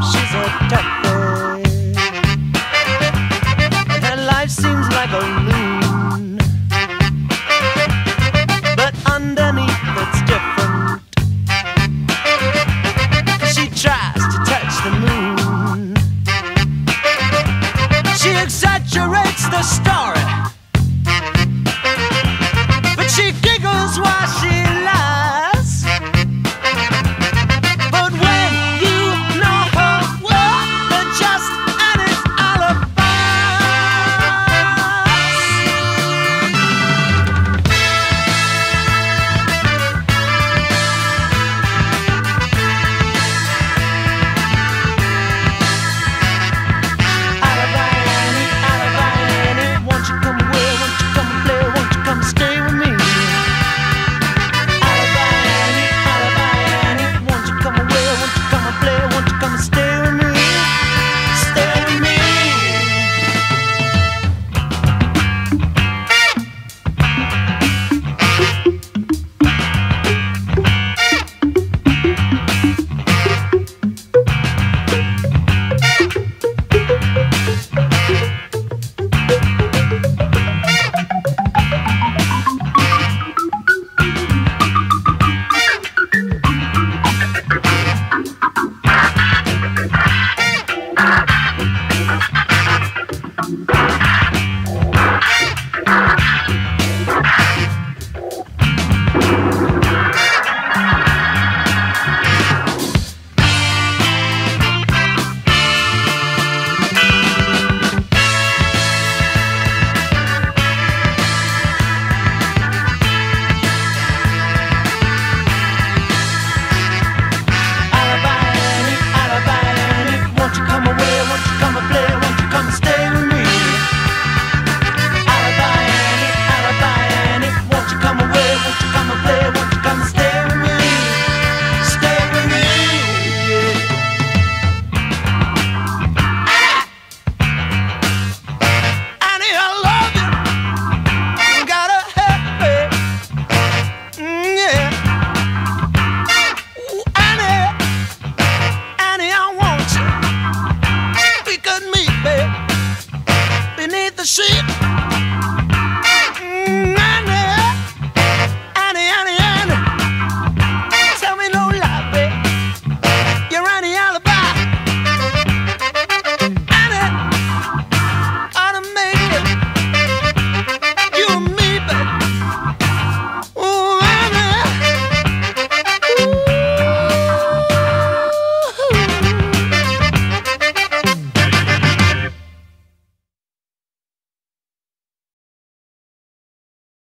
she's a toughie. And her life seems like a loon, but underneath it's different. She tries to touch the moon. She exaggerates the story, but she giggles while she. the sheep.